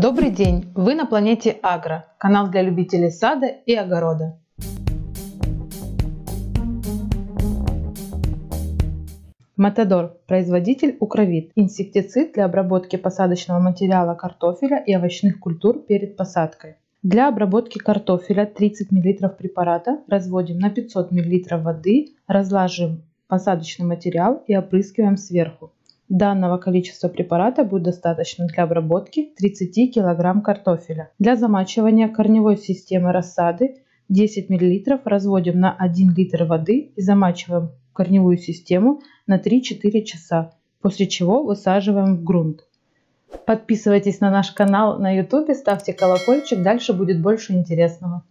Добрый день! Вы на планете Агро, канал для любителей сада и огорода. Матадор – производитель Укровит, инсектицид для обработки посадочного материала картофеля и овощных культур перед посадкой. Для обработки картофеля 30 мл препарата разводим на 500 мл воды, разлаживаем посадочный материал и опрыскиваем сверху. Данного количества препарата будет достаточно для обработки 30 кг картофеля. Для замачивания корневой системы рассады 10 мл разводим на 1 литр воды и замачиваем корневую систему на 3-4 часа, после чего высаживаем в грунт. Подписывайтесь на наш канал на YouTube, ставьте колокольчик, дальше будет больше интересного.